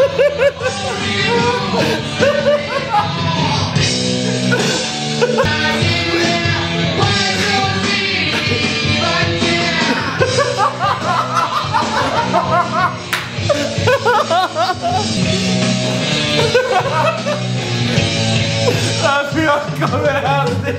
I feel coming out of this.